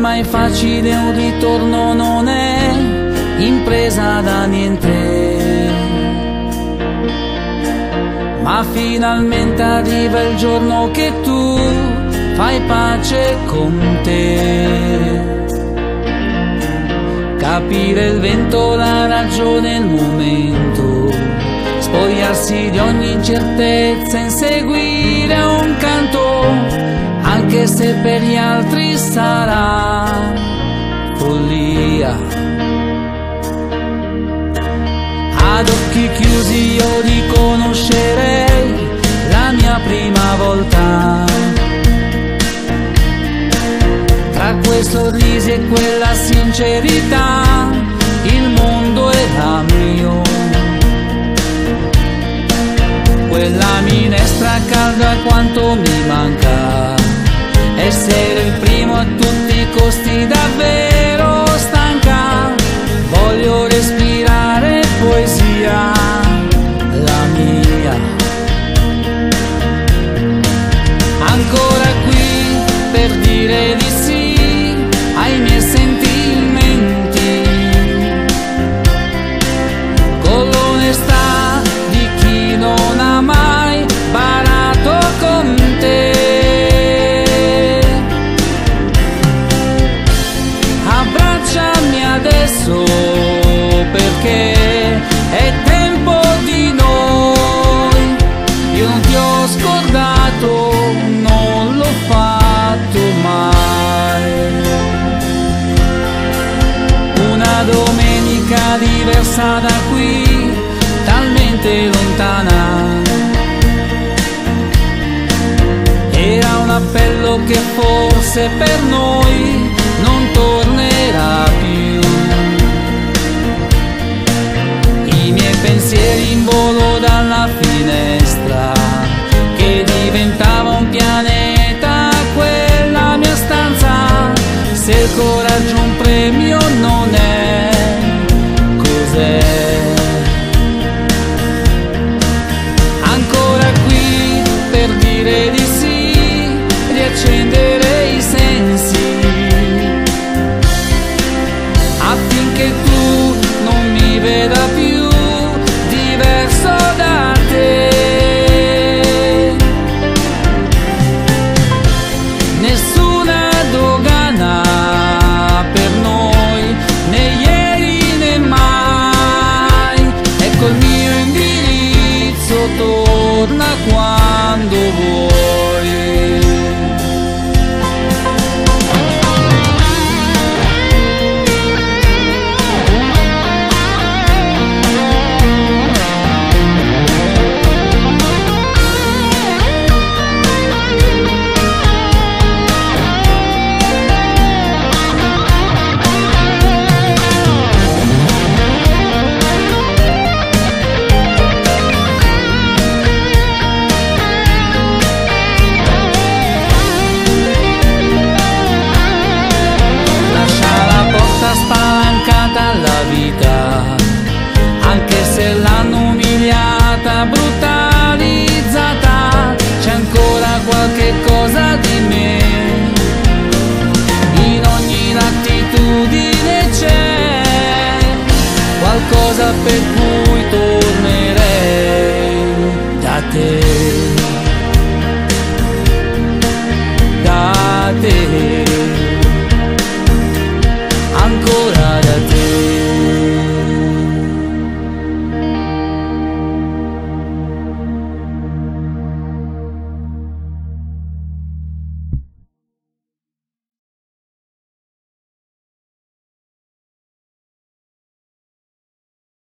mai facile, un ritorno non è impresa da niente. Ma finalmente arriva il giorno che tu fai pace con te. Capire il vento, la ragione, il momento, spogliarsi di ogni incertezza, inseguire anche se per gli altri sarà follia. Ad occhi chiusi io riconoscerei la mia prima volta. Tra quei sorrisi e quella sincerità, Essere il primo a tutti i costi davvero adesso perché è tempo di noi. Io non ti ho scordato, non l'ho fatto mai. Una domenica diversa da qui, talmente lontana. Era un appello che forse per noi volo dalla finestra, pergunta.